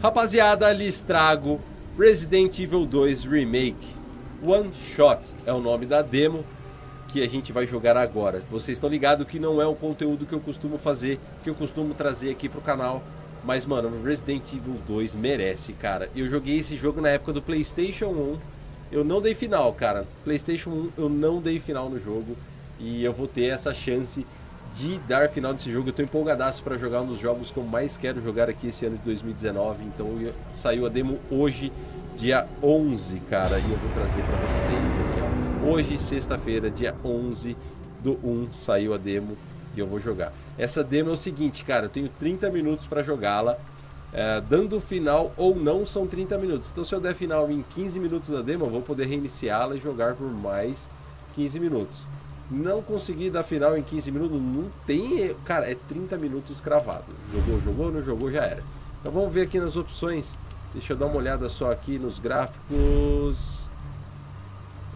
Rapaziada, lhes trago Resident Evil 2 Remake. One Shot é o nome da demo que a gente vai jogar agora. Vocês estão ligados que não é o conteúdo que eu costumo fazer, que eu costumo trazer aqui pro canal. Mas, mano, Resident Evil 2 merece, cara. Eu joguei esse jogo na época do PlayStation 1. Eu não dei final, cara. PlayStation 1 eu não dei final no jogo. E eu vou ter essa chance de dar final desse jogo. Eu tô empolgadaço para jogar um dos jogos que eu mais quero jogar aqui esse ano de 2019. Então saiu a demo hoje, dia 11, cara. E eu vou trazer para vocês aqui, ó. Hoje, sexta-feira, dia 11 do 1, saiu a demo e eu vou jogar. Essa demo é o seguinte, cara. Eu tenho 30 minutos para jogá-la. É, dando final ou não são 30 minutos. Então se eu der final em 15 minutos da demo, eu vou poder reiniciá-la e jogar por mais 15 minutos não conseguir dar final em 15 minutos, não tem. Cara, é 30 minutos cravado. Jogou, jogou, não jogou, já era. Então vamos ver aqui nas opções. Deixa eu dar uma olhada só aqui nos gráficos.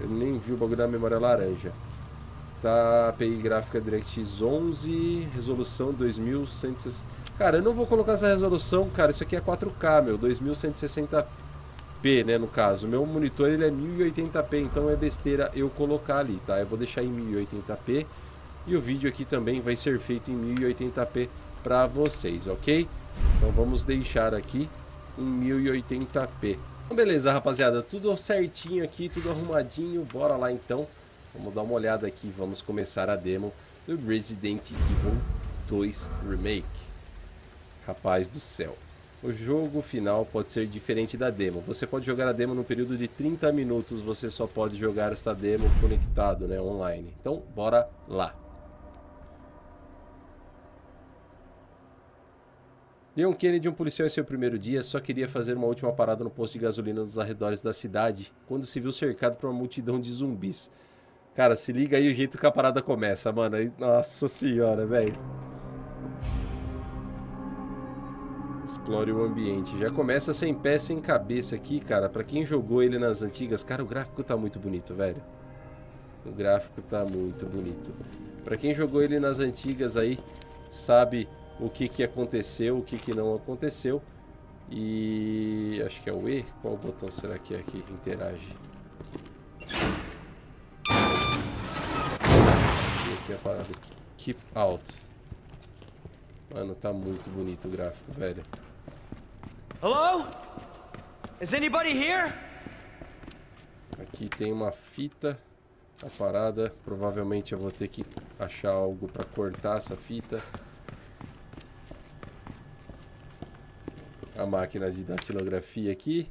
Eu nem vi o bagulho da memória laranja. Tá, API gráfica DirectX 11, resolução 2160. Cara, eu não vou colocar essa resolução, cara. Isso aqui é 4K, meu, 2160p p né, no caso. Meu monitor ele é 1080p, então é besteira eu colocar ali, tá? Eu vou deixar em 1080p e o vídeo aqui também vai ser feito em 1080p para vocês, ok? Então vamos deixar aqui em 1080p. Então beleza, rapaziada, tudo certinho aqui, tudo arrumadinho, bora lá então. Vamos dar uma olhada aqui, vamos começar a demo do Resident Evil 2 Remake. Rapaz do céu. O jogo final pode ser diferente da demo. Você pode jogar a demo no período de 30 minutos, você só pode jogar esta demo conectado, né, online. Então, bora lá. Leon Kennedy, um policial em seu primeiro dia, só queria fazer uma última parada no posto de gasolina nos arredores da cidade, quando se viu cercado por uma multidão de zumbis. Cara, se liga aí o jeito que a parada começa, mano. Nossa senhora, velho. Explore o ambiente. Já começa sem pé, sem cabeça aqui, cara. Pra quem jogou ele nas antigas, cara, o gráfico tá muito bonito, velho. O gráfico tá muito bonito. Pra quem jogou ele nas antigas aí, sabe o que que aconteceu, o que que não aconteceu. E acho que é o E. Qual botão será que é aqui que interage? E aqui a parada. Keep out. Mano, tá muito bonito o gráfico, velho. Hello? Is anybody here? Aqui tem uma fita, a parada. Provavelmente eu vou ter que achar algo para cortar essa fita. A máquina de datilografia aqui.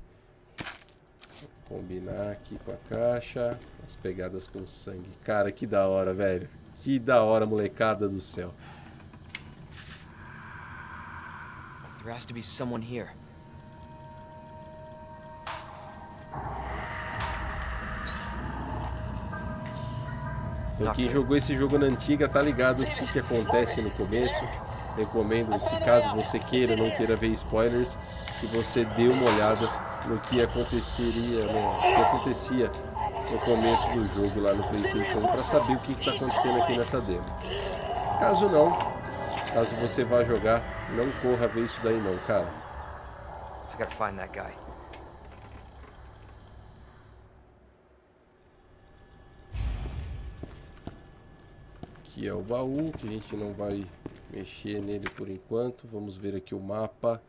Vou combinar aqui com a caixa. As pegadas com sangue. Cara, que da hora, velho. Que da hora, molecada do céu. There has to be someone here. Então quem jogou esse jogo na antiga tá ligado o que, que acontece no começo. Recomendo, se caso você queira, não queira ver spoilers, que você dê uma olhada no que aconteceria, no que acontecia no começo do jogo lá no Playstation 1 para saber o que está acontecendo aqui nessa demo. Caso não, caso você vá jogar, não corra ver isso daí não, cara. I gotta find that guy. Aqui é o baú, que a gente não vai mexer nele por enquanto. Vamos ver aqui o mapa.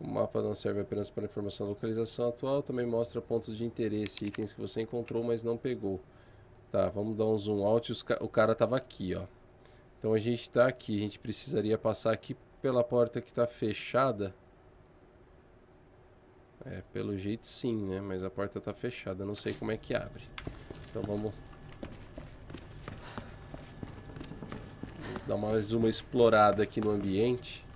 O mapa não serve apenas para informação da localização atual, também mostra pontos de interesse, itens que você encontrou, mas não pegou. Tá, vamos dar um zoom out. O cara estava aqui, ó. Então a gente está aqui, a gente precisaria passar aqui pela porta que está fechada. É, pelo jeito sim, né? Mas a porta está fechada, não sei como é que abre. Então vamos... Dar mais uma explorada aqui no ambiente.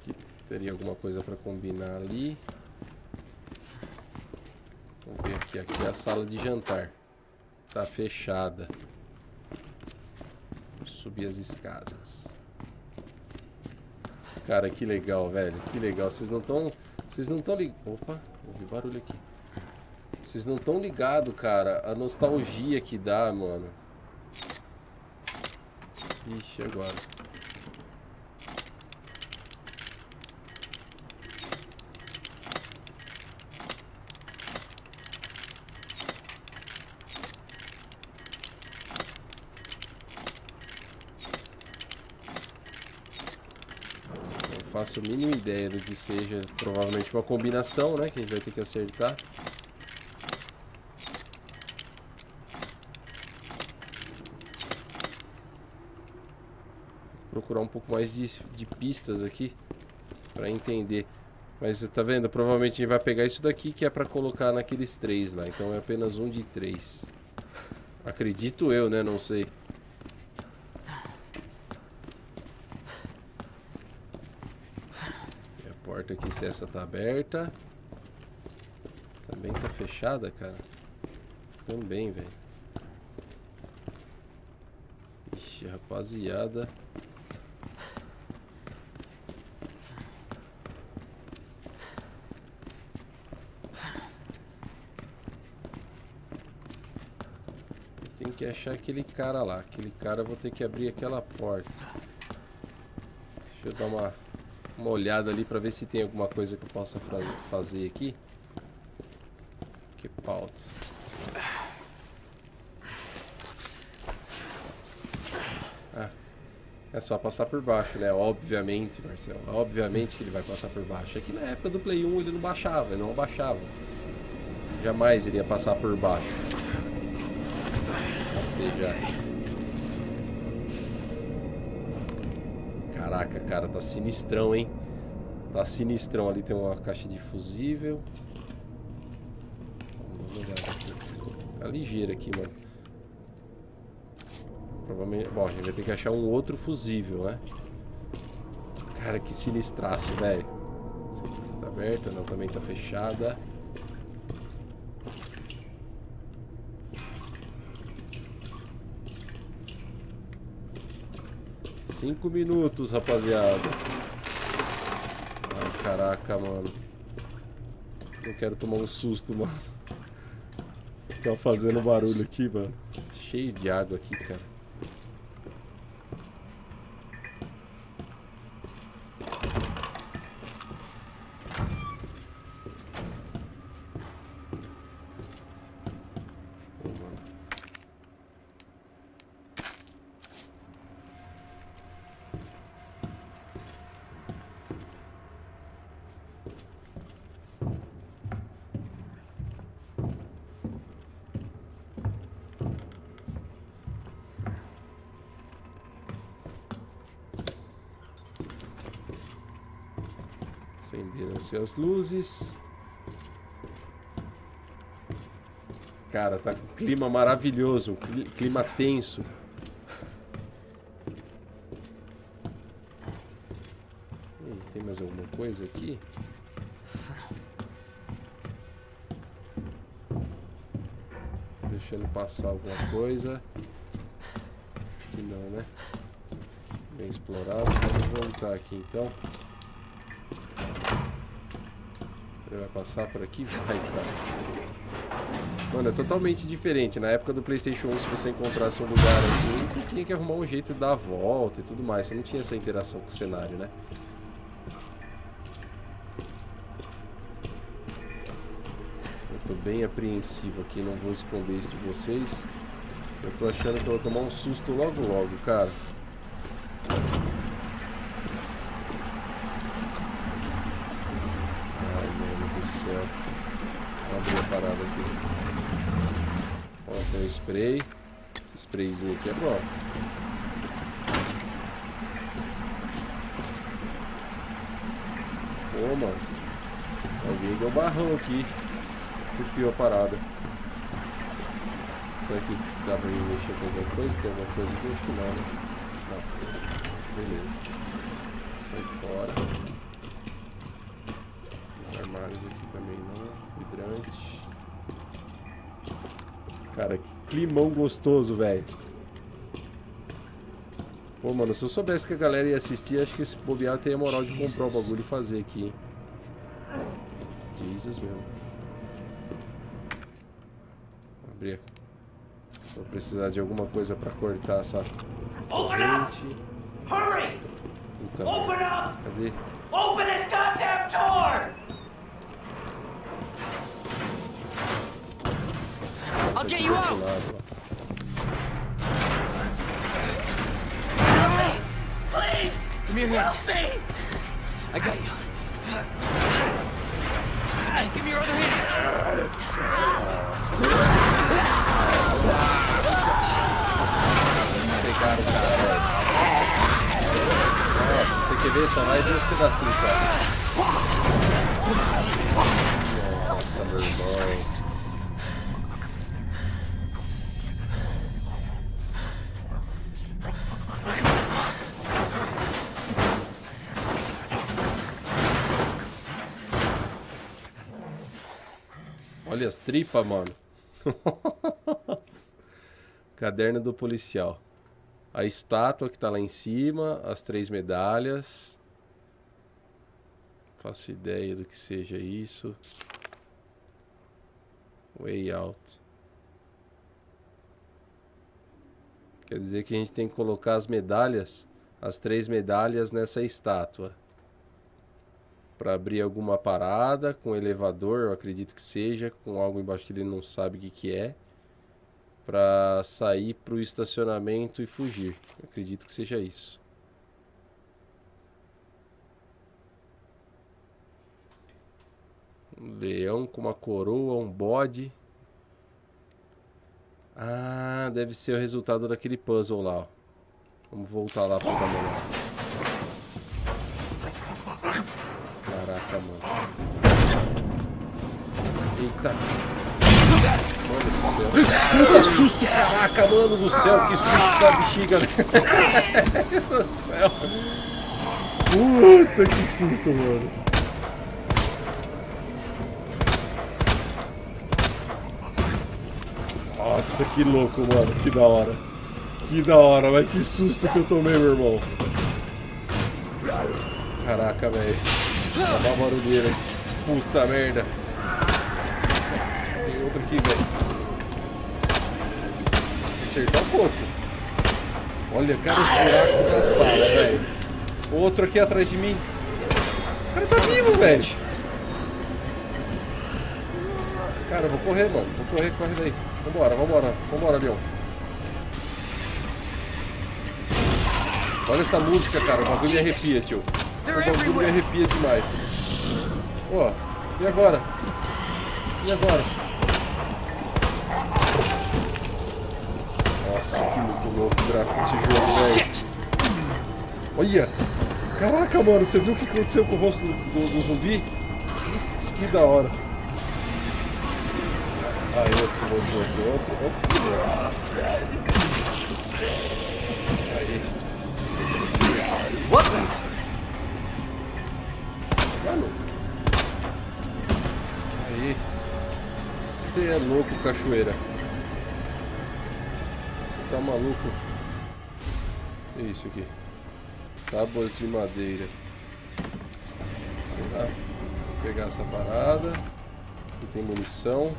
Aqui teria alguma coisa para combinar ali. Aqui é a sala de jantar. Tá fechada. Vou subir as escadas. Cara, que legal, velho. Que legal. Vocês não estão... Vocês não estão ligados... Opa, ouvi barulho aqui. Vocês não estão ligados, cara. A nostalgia que dá, mano. Ixi, agora. Não faço a mínima ideia do que seja. Provavelmente uma combinação, né? Que a gente vai ter que acertar. procurar um pouco mais de, de pistas aqui para entender. Mas tá vendo? Provavelmente a gente vai pegar isso daqui que é para colocar naqueles três lá. Então é apenas um de três. Acredito eu, né? Não sei. E a porta aqui, se essa tá aberta. Também tá fechada, cara. Também, velho. Ixi, rapaziada. que achar aquele cara lá. Aquele cara eu vou ter que abrir aquela porta. Deixa eu dar uma, uma olhada ali para ver se tem alguma coisa que eu possa fazer aqui. Que pauta. Ah, é só passar por baixo, né? Obviamente, Marcelo. Obviamente que ele vai passar por baixo. Aqui na época do Play 1 ele não baixava, ele não abaixava. Jamais iria passar por baixo já. Caraca, cara, tá sinistrão, hein? Tá sinistrão. Ali tem uma caixa de fusível. Tá ligeiro aqui, mano. Provavelmente... Bom, a gente vai ter que achar um outro fusível, né? Cara, que sinistraço, velho. Essa aqui tá aberta, não, também tá fechada. Cinco minutos, rapaziada. Ai, caraca, mano. Eu quero tomar um susto, mano. Tá fazendo barulho aqui, mano. Cheio de água aqui, cara. Acenderam-se as luzes. Cara, tá com um clima maravilhoso, um clima tenso. tem mais alguma coisa aqui? Tô deixando passar alguma coisa. Aqui não, né? Bem explorado. Vamos voltar aqui então. Ele vai passar por aqui? Vai, cara. Mano, é totalmente diferente. Na época do Playstation 1, se você encontrasse um lugar assim, você tinha que arrumar um jeito de dar a volta e tudo mais. Você não tinha essa interação com o cenário, né? Eu tô bem apreensivo aqui, não vou esconder isso de vocês. Eu tô achando que eu vou tomar um susto logo logo, cara. Sprayzinho aqui é bom. Pô, mano. Alguém deu barrão aqui. Tupiu a parada. Será que dá pra mexer com alguma coisa? Tem alguma coisa aqui? Acho que não, né? Não. Beleza. Sai fora. Os armários aqui também não. Hidrante. Cara, que climão gostoso, velho. Pô, mano, se eu soubesse que a galera ia assistir, acho que esse bobear tem a moral de comprar o bagulho e fazer aqui. Jesus, meu. Abrir. Vou precisar de alguma coisa pra cortar essa Open up! Gente, Hurry! Puta Open up! Cadê? Open this goddamn door! I'll get you out! Lado, ó. Please! Give me your hand. Help me! I got you. Give me your other hand. Pegaram o cara, velho. Nossa, você quer ver? Só vai ver os pedacinhos só. Nossa, meu irmão. As tripas, mano. Caderno do policial. A estátua que tá lá em cima, as três medalhas. Faço ideia do que seja isso. Way out. Quer dizer que a gente tem que colocar as medalhas, as três medalhas nessa estátua. Para abrir alguma parada com elevador, eu acredito que seja, com algo embaixo que ele não sabe o que, que é para sair pro estacionamento e fugir. Eu acredito que seja isso. Um leão com uma coroa, um bode. Ah, deve ser o resultado daquele puzzle lá. ó. Vamos voltar lá pro tamanho. Susto, caraca, mano do céu. Que susto da bexiga. Meu do céu. Puta que susto, mano. Nossa, que louco, mano. Que da hora. Que da hora, mas que susto que eu tomei, meu irmão. Caraca, velho. Uma barulheira. Puta merda. Tem outro aqui, velho. Acertar pouco. Olha, cara, os buracos das balas, velho. Outro aqui atrás de mim. O cara tá vivo, velho. Cara, eu vou correr, mano. Vou correr, corre daí. Vambora, vambora. Vambora, Leon. Olha essa música, cara. O bagulho me arrepia, tio. O bagulho me arrepia demais. Ó, e agora? E agora? Nossa, que muito louco o gráfico desse jogo, velho. Olha! Caraca, mano, você viu o que aconteceu com o rosto do, do- do zumbi? Putz, que da hora. Ah, outro, outro, outro, outro. outro. Aí. What. Aí. Você é louco, cachoeira. Tá maluco? Que isso aqui? Tábuas de madeira. Vou pegar essa parada. Aqui tem munição.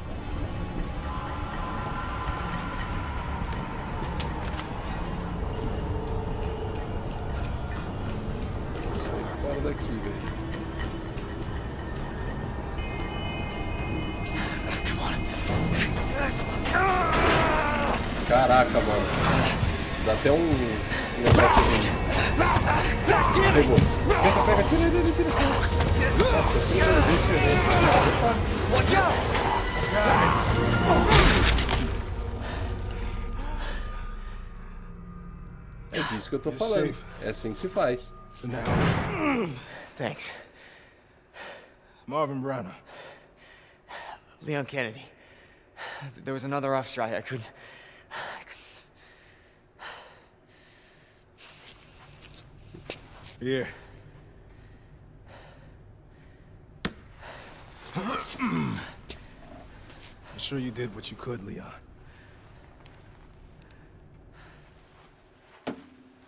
É disso que eu tô falando. safe. É assim que se faz. Now. Thanks. Marvin Branner. Leon Kennedy. There was another off strike. I couldn't. I couldn't. Here. I'm sure you did what you could, Leon.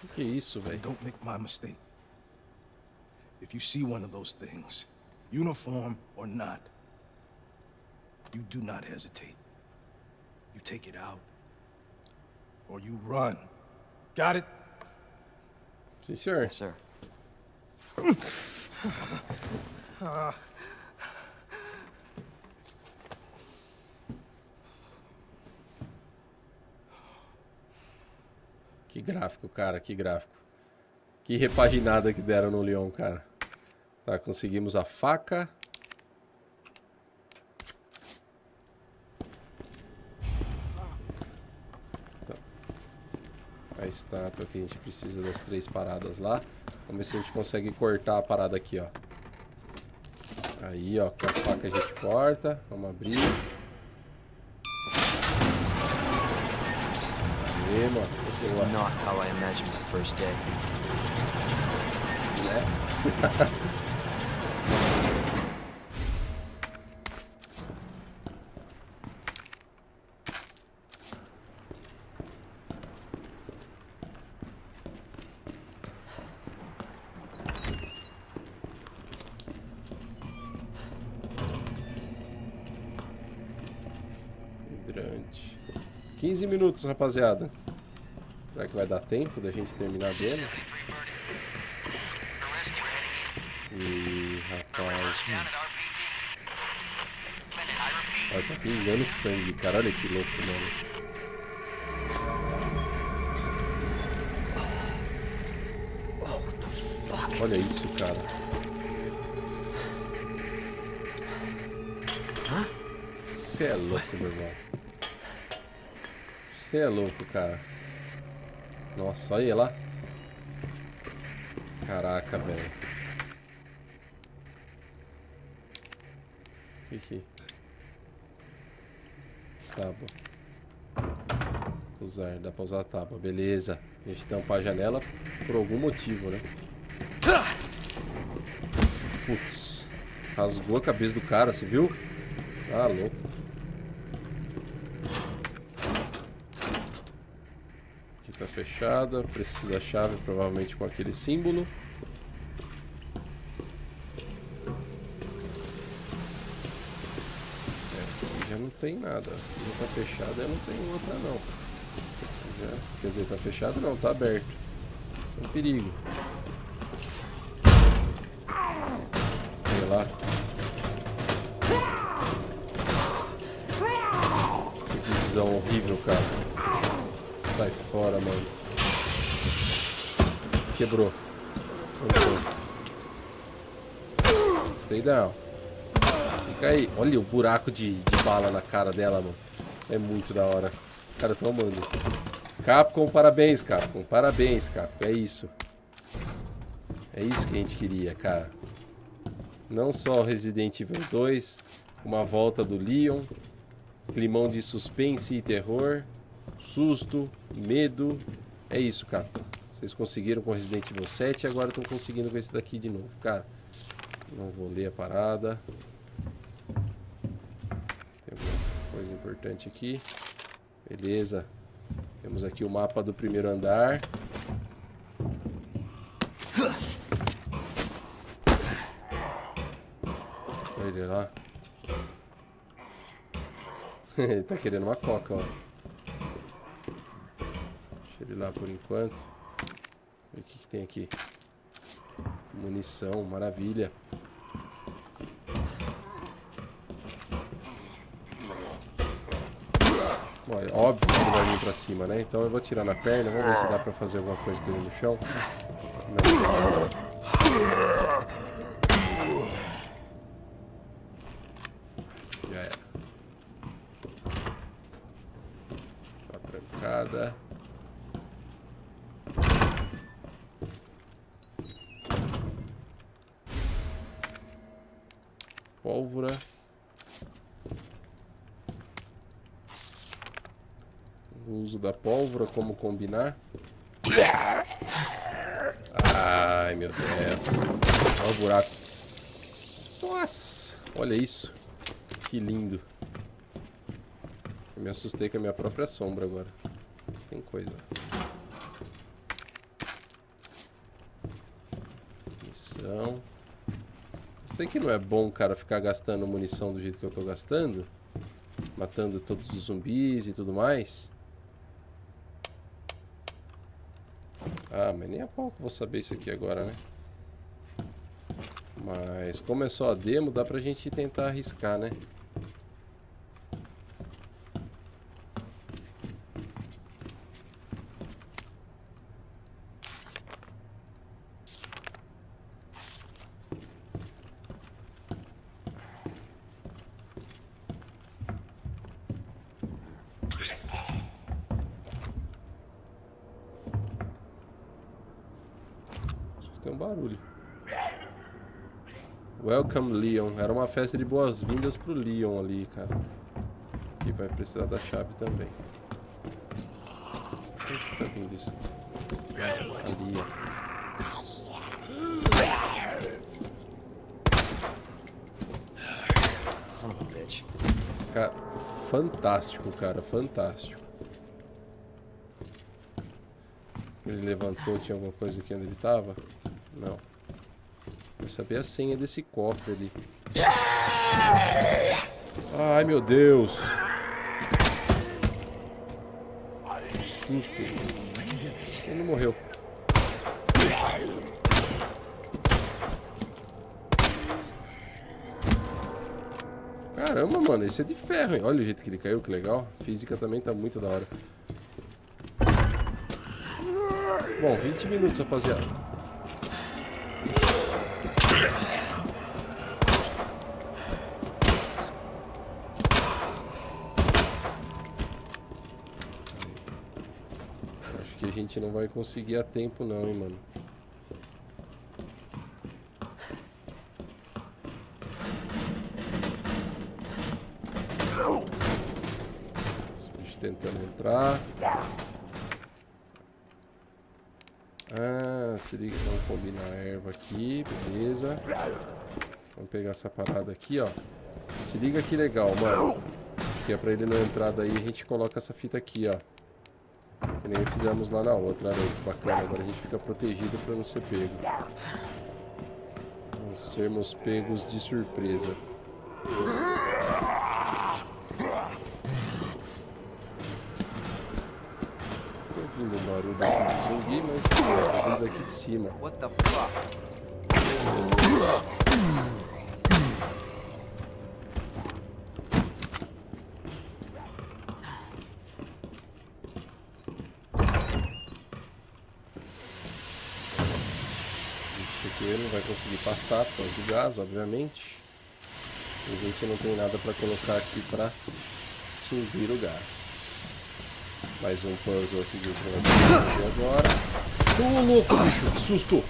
Que que é isso, velho? don't make my mistake. If you see one of those things, uniform or not, you do not hesitate. You take it out, or you run. Got it? Sim, senhor. Yes, sir. Ah. Que gráfico, cara, que gráfico. Que repaginada que deram no Leon, cara. Tá, conseguimos a faca. A estátua que a gente precisa das três paradas lá. Vamos ver se a gente consegue cortar a parada aqui, ó. Aí, ó, com a faca a gente corta. Vamos abrir. Mano. This Esse is é o- not how I imagined the first day. né? Hidrante. 15 minutos, rapaziada. Será que vai dar tempo da gente terminar dele? Ih, rapaz. Olha, tá pingando sangue, cara. Olha que louco, mano. Olha isso, cara. Você é louco, meu irmão. Você é louco, cara. Nossa, olha lá. Caraca, velho. Que que? Tábua. Usar, dá pra usar a tábua, beleza. A gente tampar a janela por algum motivo, né? Putz. Rasgou a cabeça do cara, você viu? Ah, louco. Aqui tá fechada. Precisa da chave, provavelmente com aquele símbolo. É, já não tem nada. Já tá fechada, não tem outra não. Já, quer dizer, tá fechado não, tá aberto. Isso é um perigo. Fora, mano. Quebrou. Voltou. Stay down. Fica aí. Olha o buraco de, de bala na cara dela, mano. É muito da hora. Cara, eu tô amando. Capcom, parabéns, Capcom. Parabéns, Capcom. É isso. É isso que a gente queria, cara. Não só Resident Evil 2, uma volta do Leon, climão de suspense e terror, susto, medo. É isso, Capcom. Vocês conseguiram com Resident Evil 7 e agora estão conseguindo com esse daqui de novo, cara. Não vou ler a parada. Tem alguma coisa importante aqui. Beleza. Temos aqui o mapa do primeiro andar. Olha ele lá. ele tá querendo uma coca, ó. Deixa ele lá por enquanto. Ver o que, que tem aqui. Munição, maravilha. Bom, óbvio que ele vai vir pra cima, né? Então eu vou tirar na perna, vamos ver se dá pra fazer alguma coisa com ele no chão. Não. Já era. Uma trancada. Pólvora. O uso da pólvora, como combinar. Ai, meu Deus. Olha o buraco. Nossa, olha isso. Que lindo. Eu me assustei com a minha própria sombra agora. Tem coisa. Missão. Eu sei que não é bom, cara, ficar gastando munição do jeito que eu tô gastando. Matando todos os zumbis e tudo mais. Ah, mas nem a eu vou saber isso aqui agora, né? Mas como é só a demo, dá pra gente tentar arriscar, né? Acho que tem um barulho. Welcome Leon. Era uma festa de boas-vindas pro Leon ali, cara. Que vai precisar da chave também. Onde que tá vindo isso? Ali, ó. Cara, fantástico, cara, fantástico. Ele levantou, tinha alguma coisa aqui onde ele tava? Não. Quer saber a senha desse cofre ali. Ai, meu Deus. Susto. Ele não morreu. Caramba, mano, esse é de ferro, hein? Olha o jeito que ele caiu, que legal. Física também tá muito da hora. Bom, 20 minutos, rapaziada. Gente não vai conseguir a tempo não, hein, mano. Esse bicho tentando entrar. Ah, se liga, vamos combinar a erva aqui, beleza. Vamos pegar essa parada aqui, ó. Se liga que legal, mano. Que é pra ele não entrar daí, a gente coloca essa fita aqui, ó. Nem fizemos lá na outra, olha aí que bacana. Agora a gente fica protegido pra não ser pego. Vamos sermos pegos de surpresa. Tô ouvindo um barulho zumbi, mas aqui de cima. What the fuck? Isso aqui ele não vai conseguir passar por causa do gás, obviamente. A gente não tem nada para colocar aqui para extinguir o gás. Mais um puzzle aqui fazer agora. Ô louco, bicho, que susto!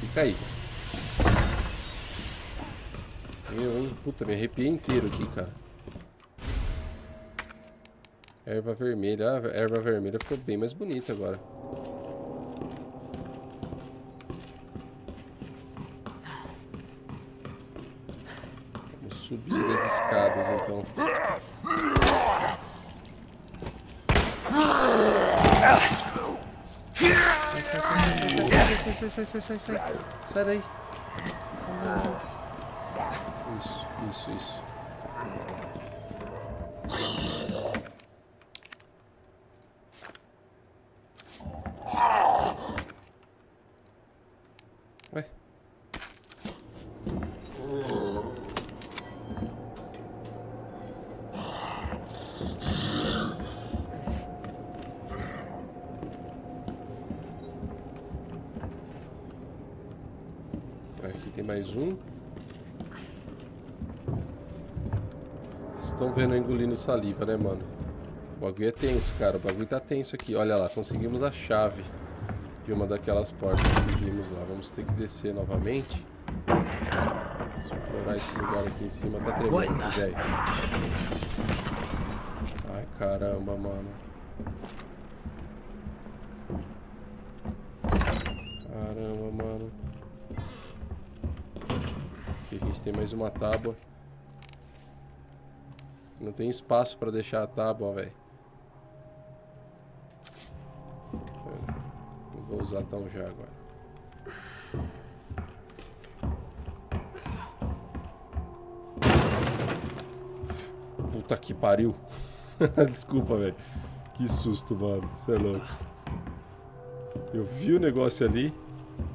Fica aí. Eu, hein? Puta, me arrepiei inteiro aqui, cara. Erva vermelha. Ah, a erva vermelha ficou bem mais bonita agora. Vamos subir as escadas então. Sai, sai, sai, sai, sai, sai. Daí. Isso, isso, isso. Ué? Tem mais um. Eu engolindo saliva, né, mano? O bagulho é tenso, cara. O bagulho tá tenso aqui. Olha lá, conseguimos a chave de uma daquelas portas que vimos lá. Vamos ter que descer novamente. Explorar esse lugar aqui em cima. Tá tremendo, velho. Ai, caramba, mano. Caramba, mano. Aqui a gente tem mais uma tábua. Não tem espaço pra deixar a tábua, velho. Não vou usar tão já agora. Puta que pariu. Desculpa, velho. Que susto, mano. Você é louco. Eu vi o negócio ali,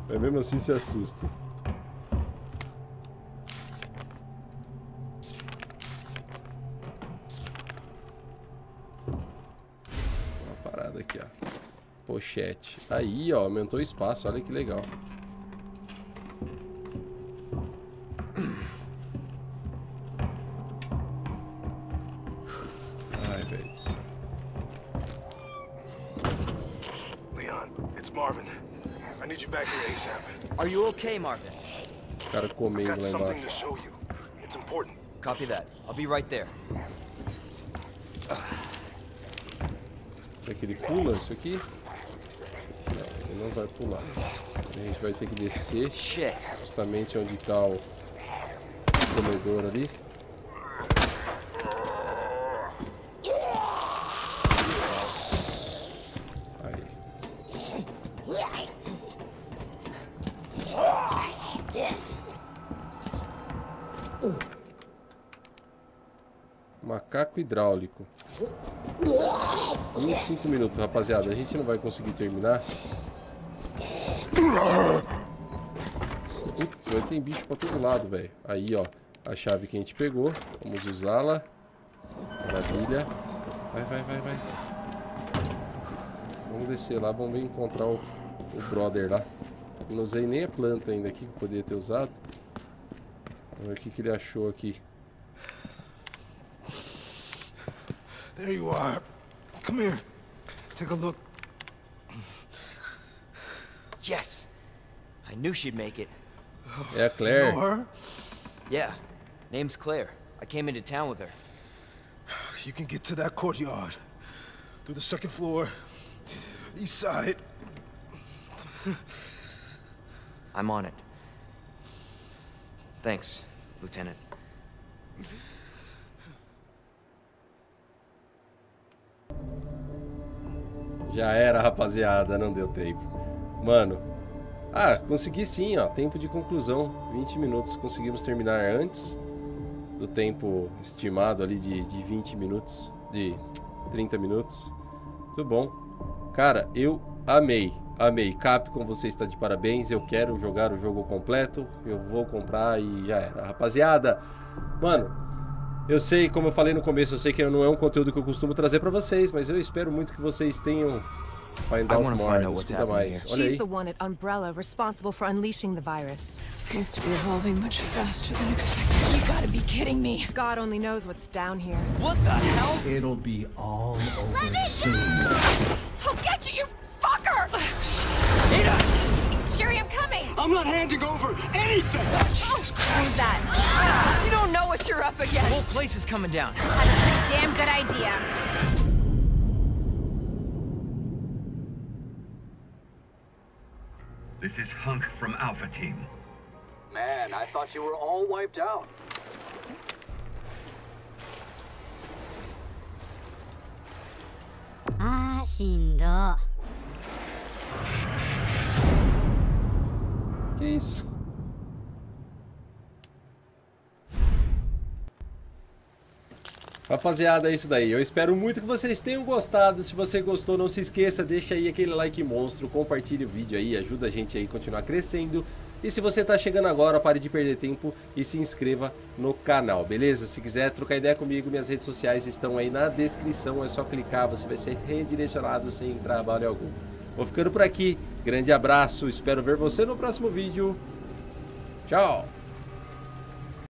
mas mesmo assim se assusta. 7. Aí, ó, aumentou o espaço, olha que legal. Ai, velho. Leon, it's Marvin. I need you back here ASAP. Are you okay, Marvin? O cara comendo lá embaixo. It's important. Copy that. I'll be right there. Será que ele pula isso aqui? Não, vai pular. A gente vai ter que descer justamente onde está o comedor ali. Macaco hidráulico. 25 minutos, rapaziada. A gente não vai conseguir terminar. Putz, vai ter bicho pra todo lado, velho. Aí, ó. A chave que a gente pegou. Vamos usá-la. Maravilha. Vai, vai, vai, vai. Vamos descer lá. Vamos ver encontrar o, o brother lá. Não usei nem a planta ainda aqui que eu poderia ter usado. Vamos ver o que, que ele achou aqui. There you are. Come here. Take a look. Yes. I knew she'd make it. Yeah, Claire. You Know her? Yeah. Name's Claire. I came into town with her. You can get to that courtyard. Through the second floor. East side. I'm on it. Thanks, Lieutenant. Já era, rapaziada, não deu tempo. Mano, ah, consegui sim, ó, tempo de conclusão, 20 minutos. Conseguimos terminar antes do tempo estimado ali de, de 20 minutos, de 30 minutos. Muito bom. Cara, eu amei, amei. Capcom, você está de parabéns. Eu quero jogar o jogo completo. Eu vou comprar e já era. Rapaziada, mano, eu sei, como eu falei no começo, eu sei que não é um conteúdo que eu costumo trazer pra vocês, mas eu espero muito que vocês tenham find I out wanna more, find out what's happening here. She's the one at Umbrella responsible for unleashing the virus. Seems to be evolving much faster than expected. You gotta be kidding me. God only knows what's down here. What the hell? It'll be all over soon. Go! I'll get you, you fucker! Ada! Sherry, I'm coming! I'm not handing over anything! Oh, Who's that? You don't know what you're up The whole place is coming down. Had a pretty damn good idea. This is Hunk from Alpha Team. Man, I thought you were all wiped out. Ah, que isso? Rapaziada, é isso daí. Eu espero muito que vocês tenham gostado. Se você gostou, não se esqueça, deixa aí aquele like monstro, compartilhe o vídeo aí, ajuda a gente aí a continuar crescendo. E se você tá chegando agora, pare de perder tempo e se inscreva no canal, beleza? Se quiser trocar ideia comigo, minhas redes sociais estão aí na descrição, é só clicar, você vai ser redirecionado sem trabalho algum. Vou ficando por aqui, grande abraço, espero ver você no próximo vídeo. Tchau.